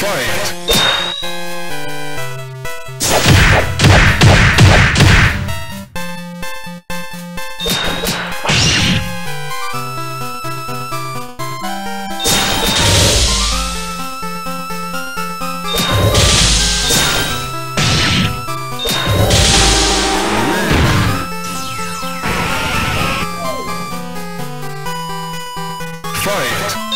Fight! Fight!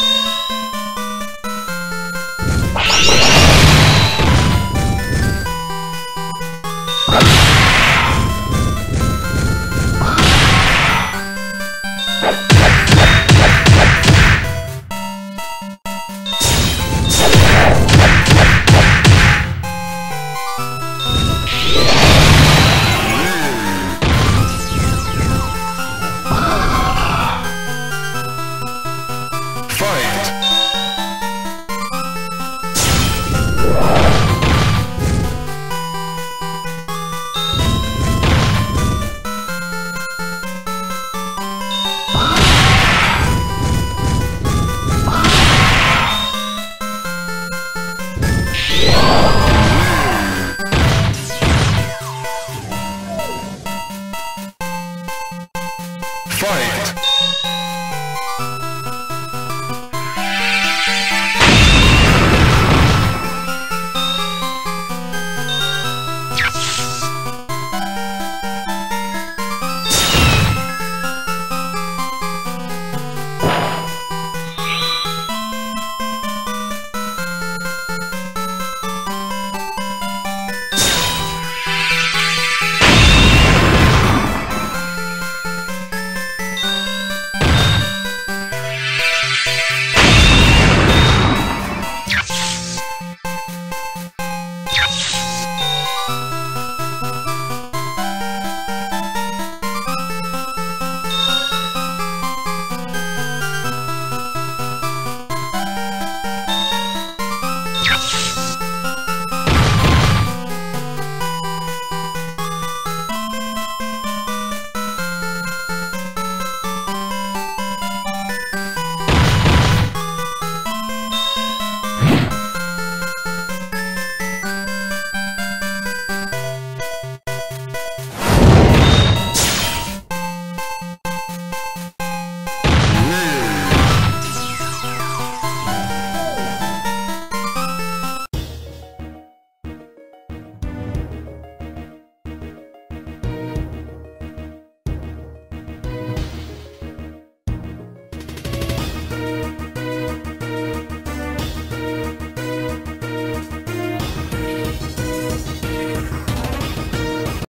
fight!